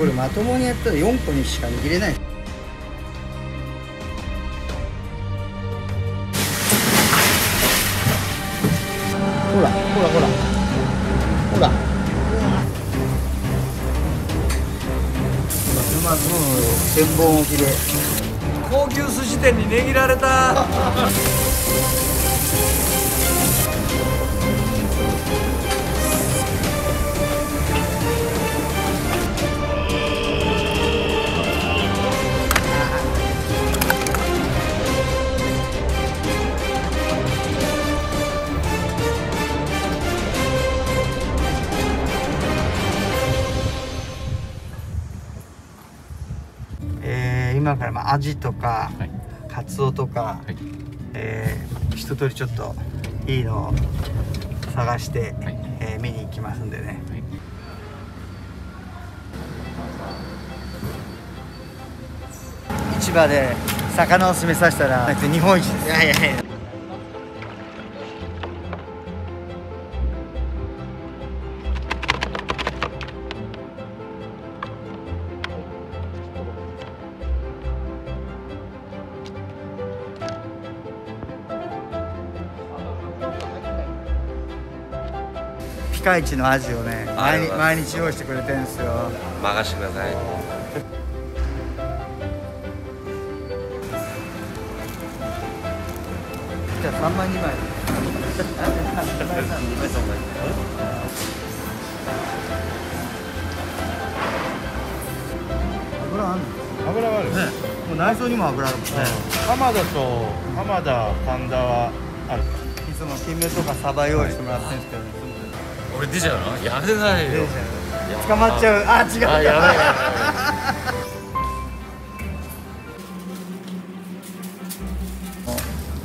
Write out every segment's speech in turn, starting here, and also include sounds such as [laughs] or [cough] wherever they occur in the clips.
これまともにやったら4個にしか握れない。ほらほらほら。ほら。まあその千本沖で。高級寿司店に値切られた今からまあアジとか、はい。カツオとか、はい。えー一通りちょっといいのを探して、はい。えー見に行きますんでね、はい。市場で魚を締めさせたら日本一です。いやいやいやカイチのアジをね毎日毎日用意してくれてるんですよ。任してください。じゃあ3枚2枚。油あんの？油はある、ね。もう内装にも油あるもんね、浜田と浜田神田はある。いつも金目とかサバ用意してもらってるんですけどね俺出ちゃうの？やめてないよ。捕まっちゃう。あ違う。あやばい。や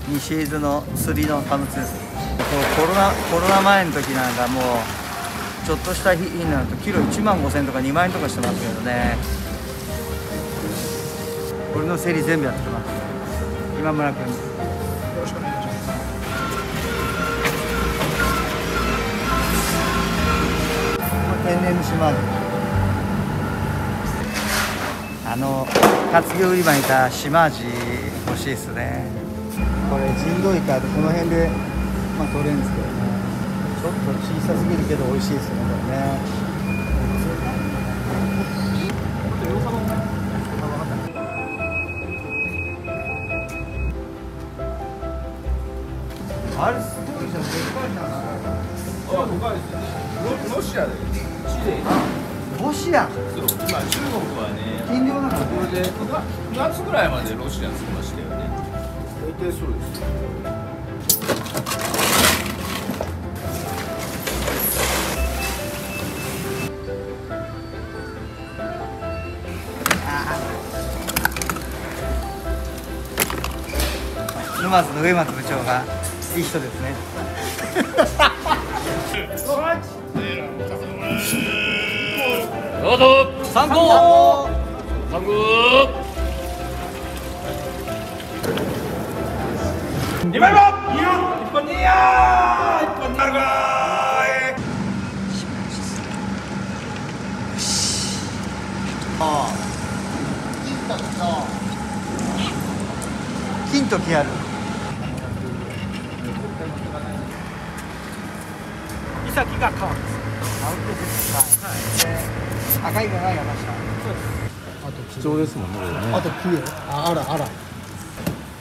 西伊豆の釣りの楽しです。コロナコロナ前の時なんかもうちょっとした日になるとキロ1万5000とか2万円とかしてますけどね。俺の競り全部やってます。今村君天然の島であの活魚売り場にいた島味欲しいですね。これ人道イカでこの辺でまあ取れるんですけどね。ちょっと小さすぎるけど美味しいですよねこれね。あれすごいじゃんでっかいじゃん。ロシアでロシア。そう今中国はね禁漁なのこれで。9, 月ぐらいまでロシアにましたよね。大体そうです沼津の上松部長がいい人ですね [laughs] [laughs] どうぞ参考参考2枚もいいよ一本にいや一本なるか金と木ある岬が川ですアウトですはい。赤いがが山下貴重ですもんねあとキレああらあら。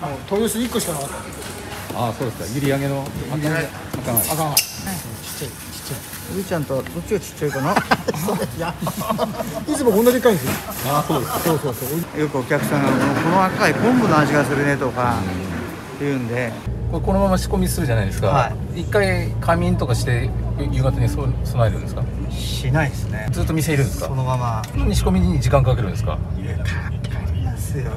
あの豊洲1個しかなかったああそうですか閖上げの赤貝あかん。わちっちゃい。ちっちうーちゃんとどっちがちっちゃいかな。ゃいいやいつもこんなでっかいんですよ。ああそうです。かそうそうそうよくお客さんがこのこの赤い昆布の味がするねとか言うんで。これこのまま仕込みするじゃないですか、は一回仮眠とかして夕方にそ備えるんですか？しないですね。ずっと店いるんですそかのまま。仕込みに時間かけるんですか？いやかかりますよ。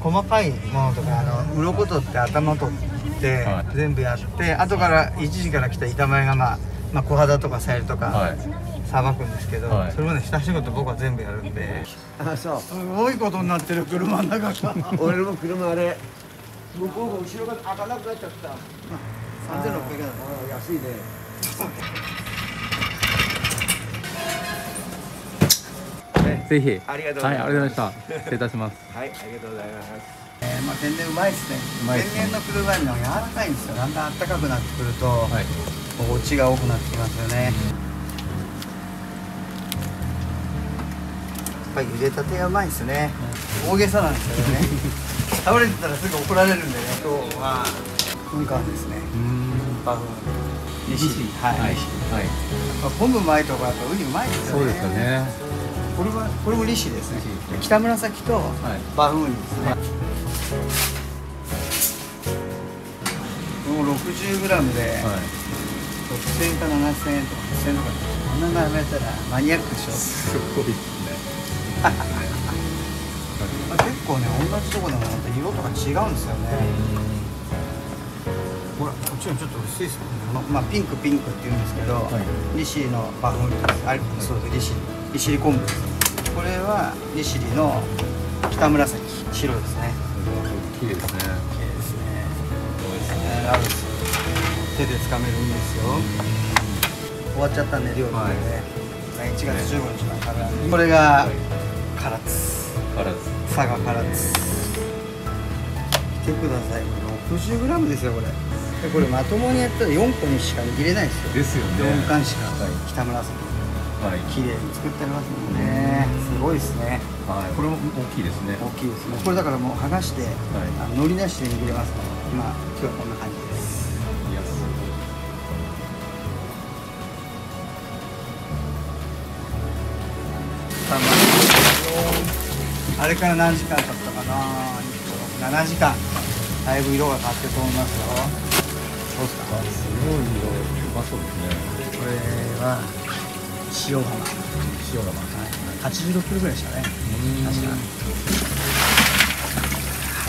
細かいものとかあの鱗取って頭取って、はい。全部やって後から1時から来た板前がまあ、まあ、小肌とかサイルとか、はい。さばくんですけど、はい。それまで下仕事僕は全部やるんで。あそう。すごいことになってる車の中が。俺も車あれ向こうが後ろが開かなくなっちゃった。3600円安いね。えぜひ。ありがとうございます。はいありがとうございました。失礼いたします。[laughs] はい、ありがとうございます。えーまあ全然うまいですね。天然の車には柔らかいんですよ。だんだん暖かくなってくると、はい。お家が多くなってきますよね、やっぱり茹でたてがうまいですね、大げさなんですけどね。[laughs] 倒れてたらすぐ怒られるんでね。今日はこういう感じですね。うん。バフン利尻はい、はい。やっぱ昆布うまいとこやっぱウニうまいですよね。そうですよね。これはこれも利尻ですね。北紫とい。バフンウニですね、これも 60g で、はい。6000円か7000円とか8000円とか。こんなのやめたらマニアックでしょ、すごいですね。[laughs] まあ、結構ね同じとこでもまた色とか違うんですよね、ほらこっちのちょっと薄いですもんね。ままあピンクピンクって言うんですけど、はい。利尻のバフンですあれそうです利尻利尻昆布。ですこれは利尻の北紫白ですね。綺麗ですね。綺麗ですね。えーあるんですよ手で掴めるんですよ。終わっちゃったんで料理で。ね、はい1月15日のからこれが唐津佐賀唐津見てください。これ 60g ですよこれ。でこれまともにやったら4個にしか入れないですよ。ですよね。4貫しかはい北紫はい。綺麗に作ってありますもんね。すごいですね。はい。これも大きいですね。大きいですね。これだからもう剥がして、あの海苔なしで握れますから今今日はこんな感じです。いやすごい。あれから何時間経ったかな？7時間。だいぶ色が変わってると思いますよそうっすかすごい色うまそうですねこれは塩釜塩釜86キロぐらいでしたね確か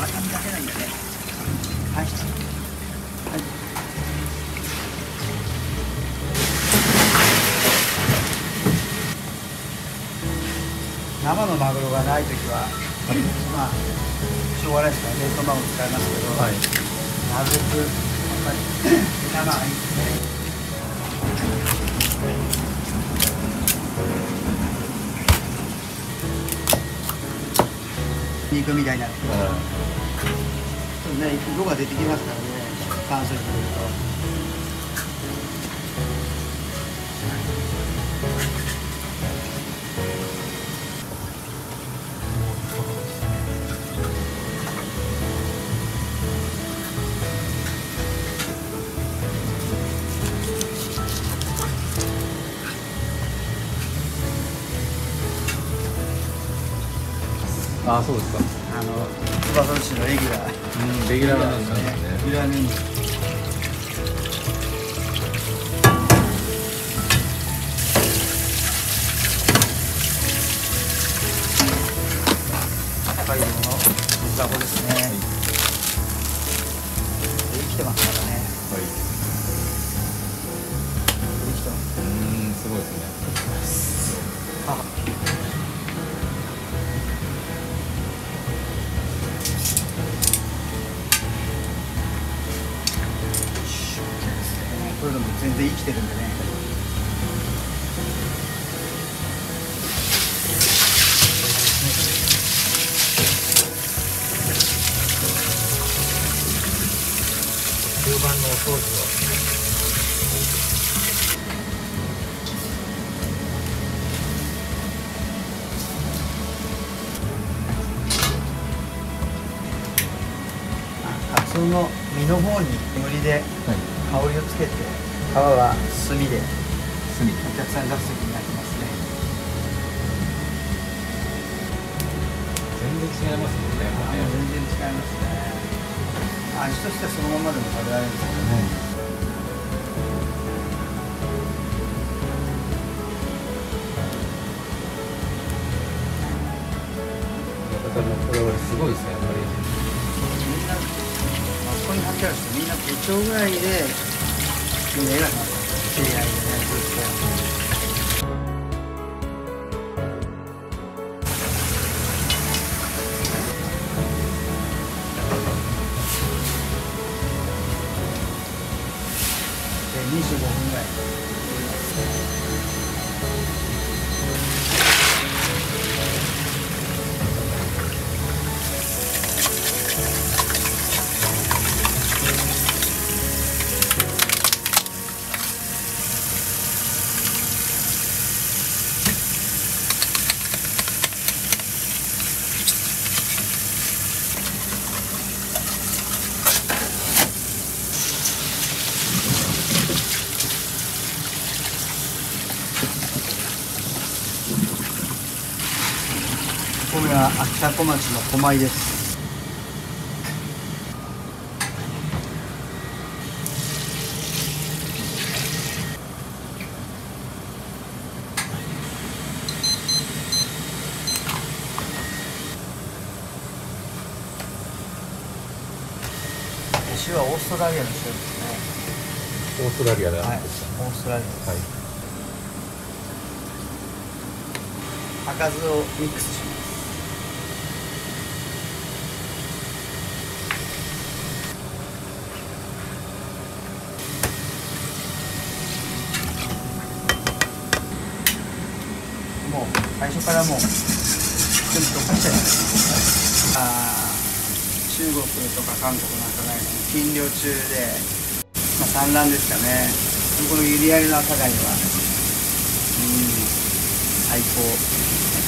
わかんだけなんだねはいはい生のマグロがない時はまあしょうがないですから冷凍マグロ使いますけど、はいなるべく肉みたいになってね色が出てきますからね。乾燥してくるとあそうですか。あの翼寿司のレギュラー。うんレギュラーなんですね。レギュラーメニュー北海道の水ダコですね、生きてますからこういうのも全然生きてるんでね。中盤のお掃除をカツオの身の方に煙で香りをつけて皮は炭で。炭。お客さんに出す時になってますね。全然違いますもんね。全然違いますね。味としてはそのままでも食べられるんですけどねこれはすごいですねやっぱり。みんなあそこに貼ってある人みんな部長ぐらいで như thế này thì để 25분 후에 は秋田小町の狛江です。塩はオーストラリアの塩ですね。オーストラリアではい、オーストラリアです、はい。赤酢をミックスしますもう最初からもう普通に溶かしちゃいます。あ中国とか韓国なんかね禁漁中で、まあ、産卵ですかね。このゆりやりの赤貝はうん最高。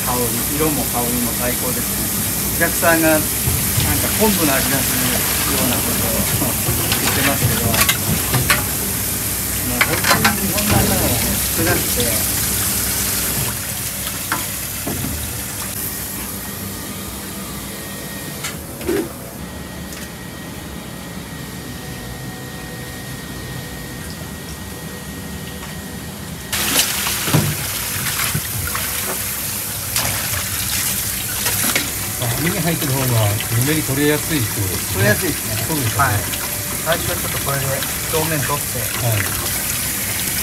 香り色も香りも最高ですね。お客さんがなんか昆布の味がするようなことを [laughs] 言ってますけど。もう本当に日本の赤貝がね少なくて入ってる方がぬめり取れやすい。ってことですね取れやすい。ですねそうですねはい。最初はちょっとこれで表面取ってはい。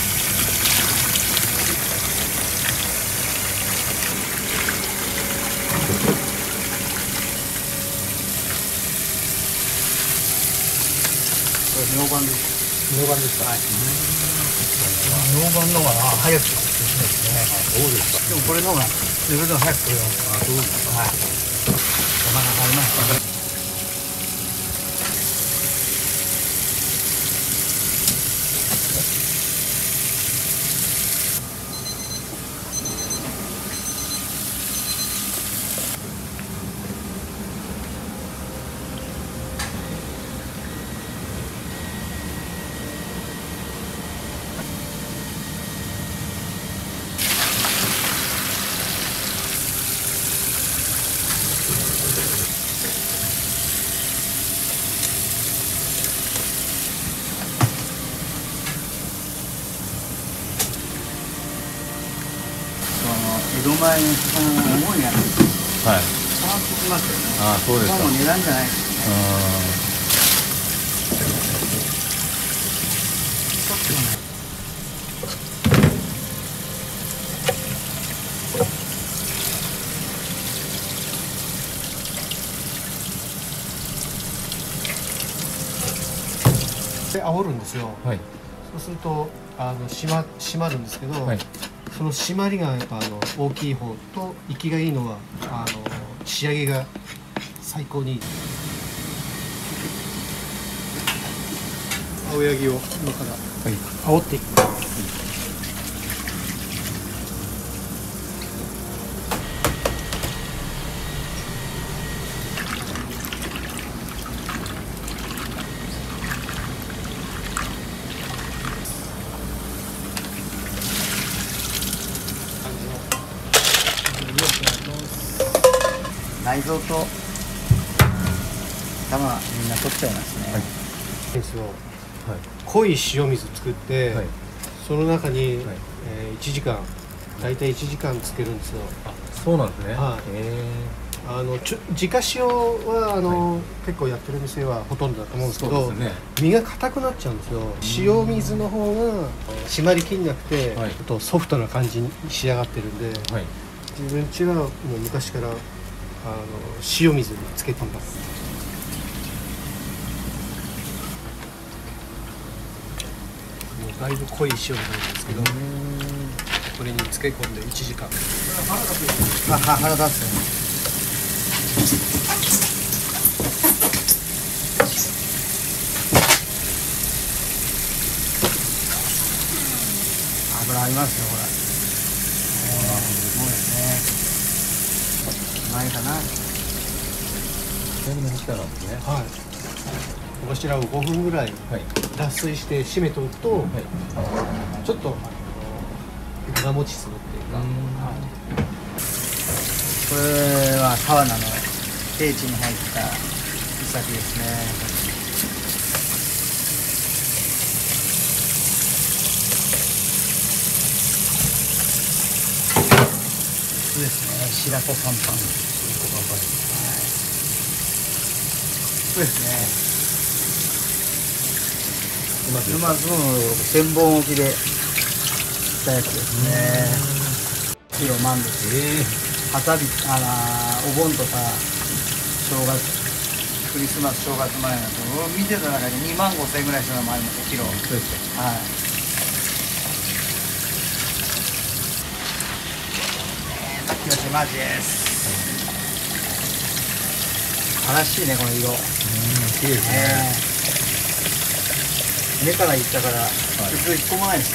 これ明板です明板ですかはい。明板の方が早く進むですねそうですかでもこれの方が塗るの早く取れますあそうですかはい。手間がかかりますねの江戸前のその思いがねはい。伝わってきますよねああそうですかもう値段じゃないですうちょっとねで煽るんですよ。んはい。そうするとあの閉ま閉まるんですけど、はいその締まりがやっぱあの大きい方と息がいいのはあの仕上げが最高にいい。青柳を今から。はい。煽っていく内臓と頭はみんな取っちゃいますね、はい。ですよはい。濃い塩水作って、はい。その中に、はい。えー1時間大体1時間つけるんですよ。あそうなんですね。はい。へあのちょ自家塩はあの、結構やってる店はほとんどだと思うんですけどすね。身が硬くなっちゃうんですよ。塩水の方が締まりきんなくて、はい。ちょっとソフトな感じに仕上がってるんでえはい。自分ちはもう昔からあの塩水につけていますもうだいぶ濃い塩になるんですけどこれに漬け込んで1時間。あは腹立つ油ありますよこれすごいですねうまいかなはい。こちらを5分ぐらい脱水して締めとくと、ちょっと長持ちするっていうか、これは川名の定地に入ったイサキですねそうですね。白子パンパン白子パンパンはいそうですね沼津の千本沖でしたやつですねキロ万です旗日あらお盆とか正月クリスマス正月前なん。て俺見てた中で2万5千円ぐらいするのもありますキロそうですはい広島味です。悲しいねこの色。綺麗ですね。目からいったから普通一個もないです、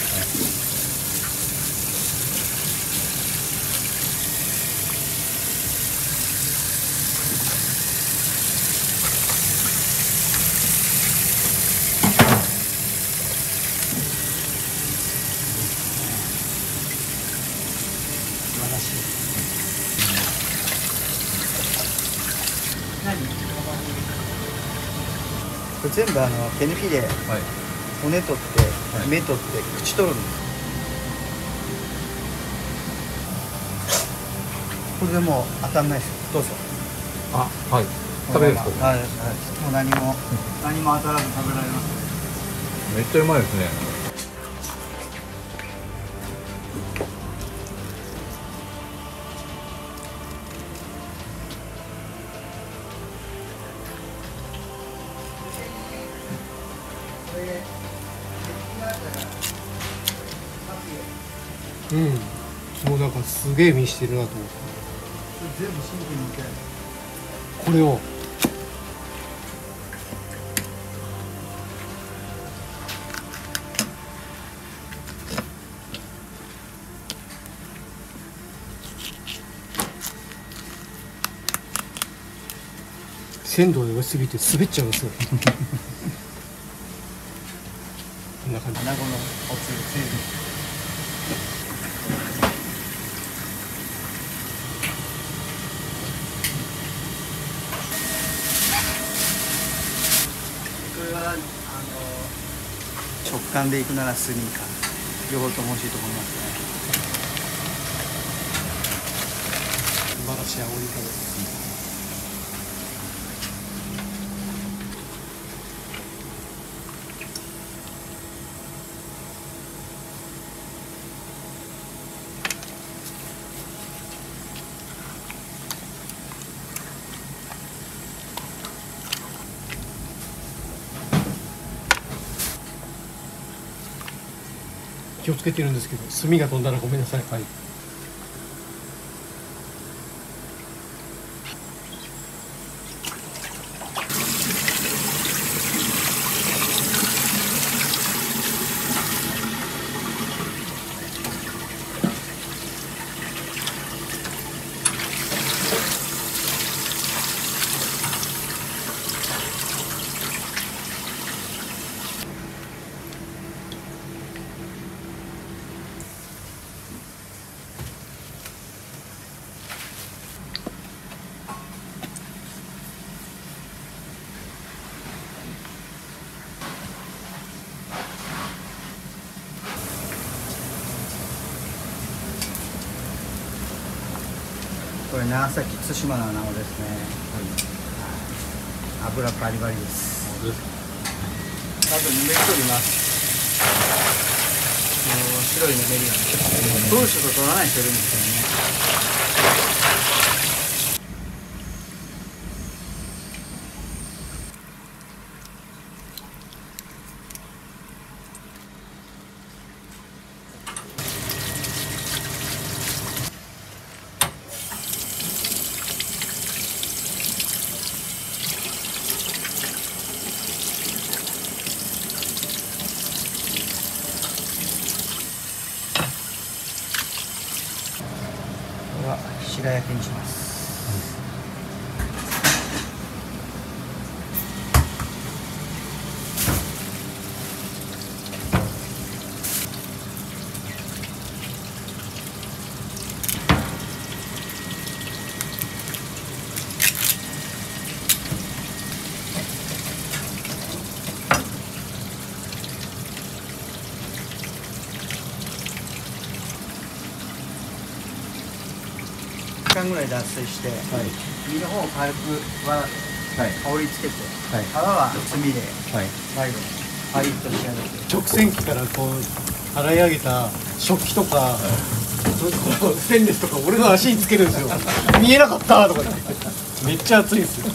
素晴らしい何これ全部あの手抜きではい。骨取って、目取って口取るんです。これでもう当たんないです。どうぞ。あはい。食べるんですかはいはい。もう何も何も当たらず食べられます。めっちゃうまいですねうん。もうなんかすげえ身してるなと思って全部シンプルに見てこれを。鮮度が良すぎて滑っちゃうんですよこんな感じ穴子のおつゆつゆこれはあの直感で行くならスニーカー。両方とも欲しいと思いますね。素晴らしい煽り方ですつけてるんですけど炭が飛んだらごめんなさい。はい。長崎対馬の穴子ですね、油バリバリです。あとぬめり取ります。白いぬめりがね取る人と取らない人いるんですけどね白焼きにします、ぐらい脱水して、身の方を軽くは香りつけて、はい。皮は炭ではい。最後パリッと仕上げて。直線機からこう洗い上げた食器とか、ステンレスとか俺の足につけるんですよ。[laughs] 見えなかったとかって。めっちゃ熱いんですよ。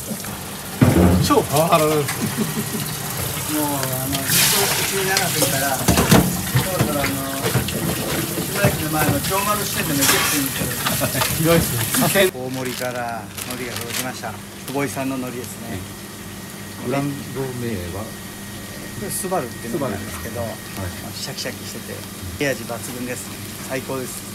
超パワハラなんですよもうあのずっと口に長くいたら石原駅の長丸支店でも行けって言うんですけど。いですね大森から海苔が届きました。久保井さんの海苔ですね。ブランド名は？これスバルっていうのなんですけど、シャキシャキしてて手味抜群です最高です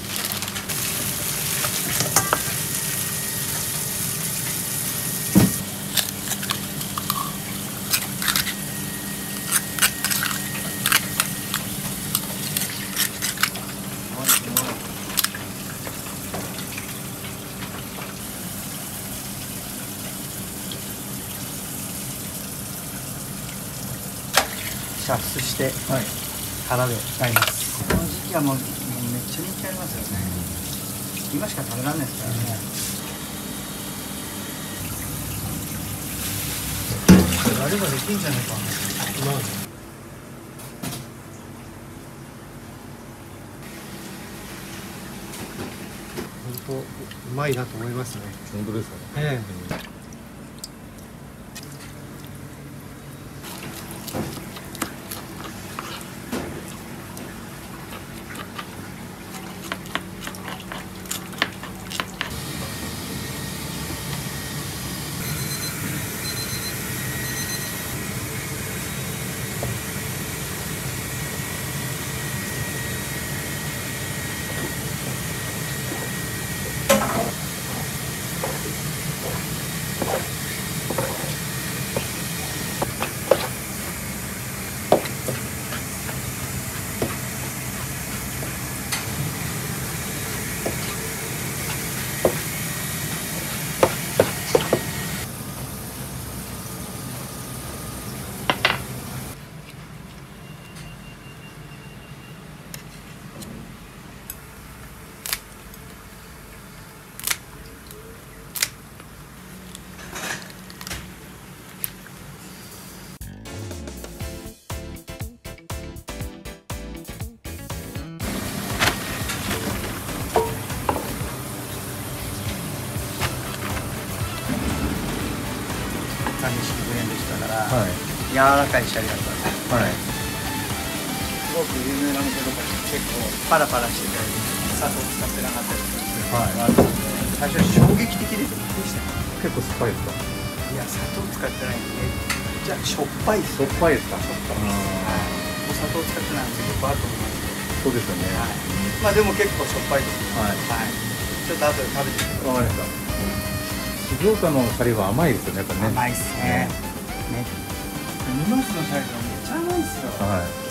煮沸して腹で使います。この時期はもうもうめっちゃ人気ありますよね今しか食べられないですからねやればできんじゃないかなまあ本当うまいなと思いますね。本当ですかえ管理式ブレンドしたから、はい。柔らかいシャリだったんで。すはい。すごく有名な店とか結構パラパラしてて砂糖使ってなかったりするんですはい。最初衝撃的でびっくりした。結構酸っぱいですかいや砂糖使ってないんでじゃあしょっぱいですしょっぱいですかしょっぱいですはいお砂糖使ってないんで結構あると思いますそうですよね。はい。まあでも結構しょっぱいです。はい。はい。ちょっと後で食べてみてわかりました静岡のシャリは甘いですよねやっぱね。甘いっすね。ね。沼津のシャリがめっちゃ甘いっすよ。はい